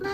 妈